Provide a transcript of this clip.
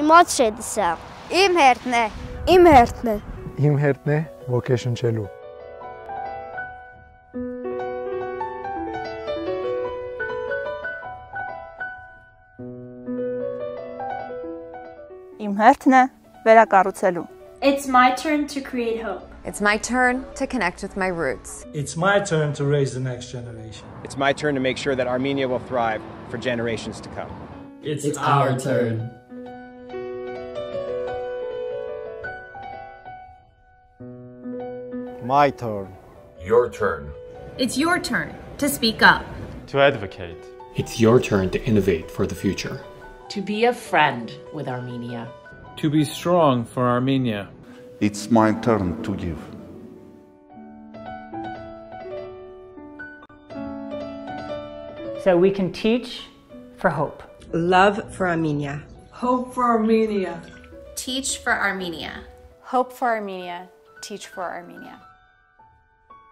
Իմ աչեդս է։ Իմ հերթն է։ Իմ հերթն է։ Իմ հերթն է ոգեշնչելու։ Իմ հերթն է վերակառուցելու։ It's my turn to create hope. It's my turn to connect with my roots. It's my turn to raise the next generation. It's my turn to make sure that Armenia will thrive for generations to come. It's, it's our turn. My turn. Your turn. It's your turn to speak up. To advocate. It's your turn to innovate for the future. To be a friend with Armenia. To be strong for Armenia. It's my turn to give. So we can teach for hope. Love for Armenia. Hope for Armenia. Teach for Armenia. Hope for Armenia. Teach for Armenia.